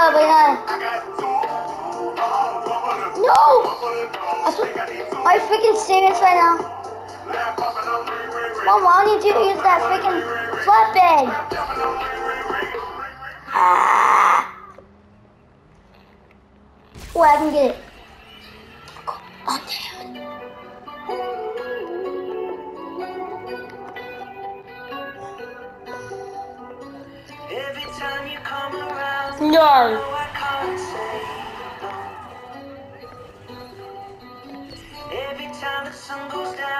arabayı. No! I, sw- I freaking serious right now. Mom, why don't you use that freaking flatbed? Ah. Oh, I can get it. Oh, it. Every time you come around, no. Every time the sun goes down.